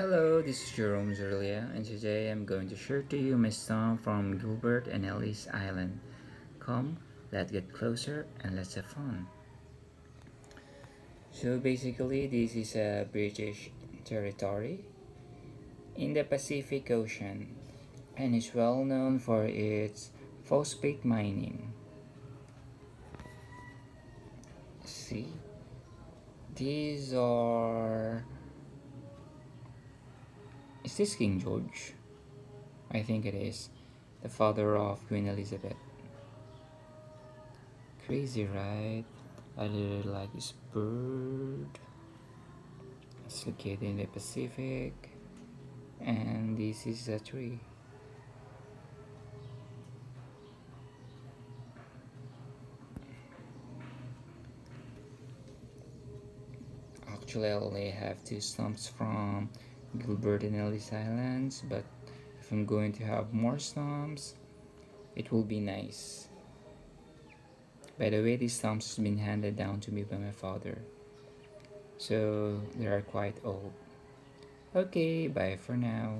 Hello, this is Jerome Zorilla, and today I'm going to share to you my song from Gilbert and Ellice Island. Come, let's get closer and let's have fun. So basically, this is a British territory in the Pacific Ocean and is well known for its phosphate mining. See, these are this King George? I think it is. The father of Queen Elizabeth. Crazy, right? I really like this bird. It's located in the Pacific. And this is a tree. Actually, I only have two stumps from Gilbert and Ellice Islands, but if I'm going to have more stumps, it will be nice. By the way, these stumps has been handed down to me by my father, so they are quite old. Okay, bye for now.